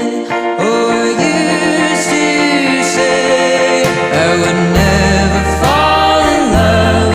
Oh, you used to say I wouldn't.